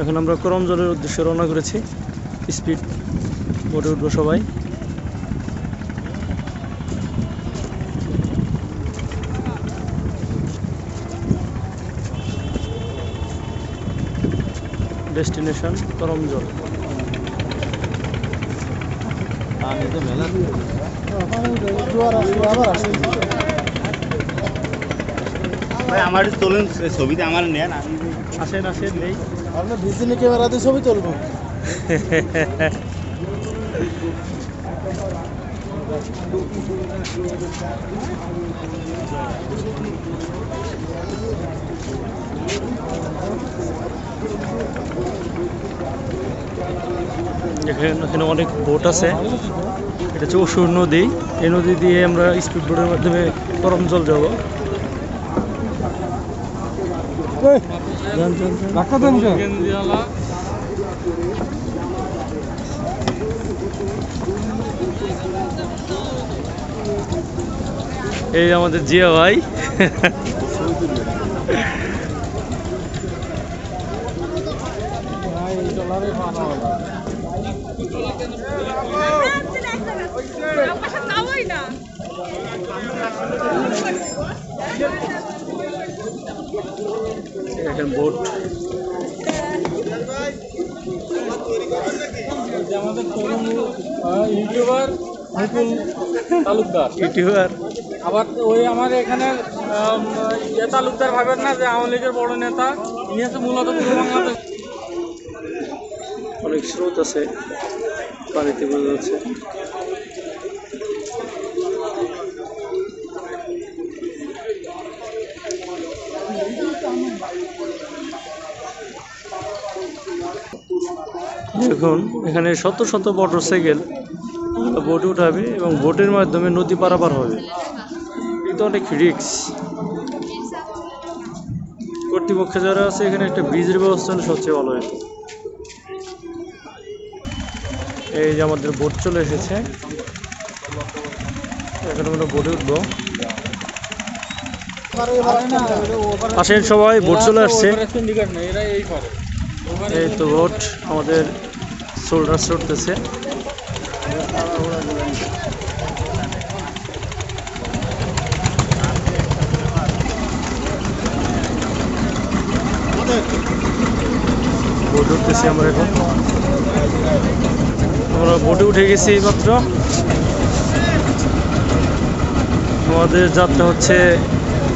এখন আমরা করমজলের উদ্দেশ্যে রওনা করেছি। স্পিড বোটে উঠবো সবাই। ডেস্টিনেশন করমজল। ভাই আমার তোলেন ছবিতে আমার নেন আসেন আসেন নেই। আমরা ভিজিনি ক্যামেরাতে ছবি তুলবো। এখানে এখানে অনেক বোট আছে। এটা হচ্ছে অসুর নদী। এই নদী দিয়ে আমরা স্পিড বোটের মাধ্যমে গরম জল যাব এই আমাদের জিয়া ভাই। না এখানে বোট আমাদের ইউটিউবার। তালুকদার ইউটিউবার আবার ওই আমার এখানে ইয়ে তালুকদার ভাবেন না যে আওয়ামী লীগের বড় নেতা ইনি হচ্ছে মূলত পূর্ব বাংলাদেশ। অনেক স্রোত আছে পানিতে বোঝা যাচ্ছে। দেখুন, এখানে শত শত মোটর সাইকেল বোট উঠাবে এবং বোটের মাধ্যমে নদী পারাপার হবে। এটা অনেক রিক্স কর্তৃপক্ষ যারা আছে, এখানে একটা ব্রিজের ব্যবস্থা হলে সবচেয়ে ভালো হয়। এই যে আমাদের বোট চলে এসেছে। এখন আমরা বোটে উঠবো। আসেন সবাই ভোট চলে আসছে। এই তো ভোট আমাদের শোল্ডার চড়তেছে বোট উঠতেছি আমরা এখন। আমরা বোটে উঠে গেছি মাত্র আমাদের যাত্রা হচ্ছে